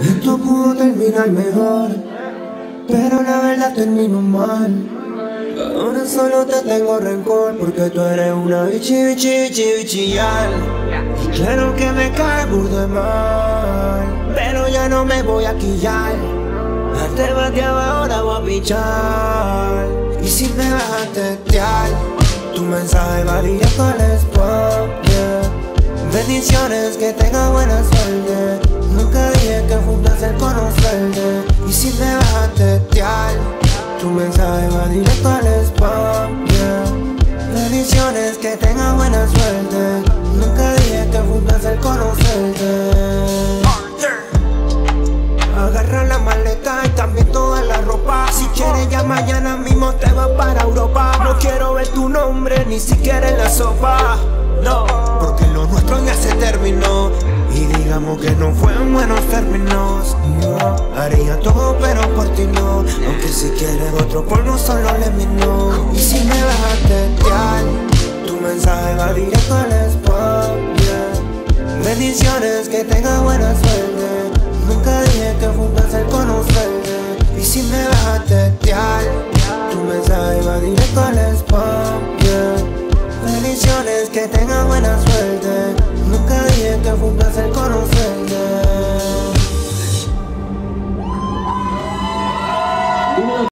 Esto pudo terminar mejor, pero la verdad terminó mal. Ahora solo te tengo rencor porque tú eres una bichi, bichi, bichi, bichillar. Y claro que me cae de mal, pero ya no me voy a quillar. Antes bateaba, ahora voy a pichar. Y si me vas a testear, tu mensaje va directo al spam. Yeah. Bendiciones, que tenga buena suerte. Nunca dije que fue un placer conocerte. Y si me vas a testear, tu mensaje va directo al spam. Yeah. Bendiciones, que tenga buena suerte. Nunca dije que fue un placer conocerte. Agarra la maleta y también toda la ropa. Si quieres ya mañana mismo te vas para Europa. No quiero ver tu nombre ni siquiera en la sopa. No, Digamos que no fue en buenos términos. Haría todo, pero por ti no. Aunque si quieres otro polvo, solo le no. Y si me vas a tu mensaje va directo al spam. yeah. Bendiciones, que tenga buena suerte. Nunca dije que fue que tenga buena suerte. Nunca dije que fue un placer conocerte.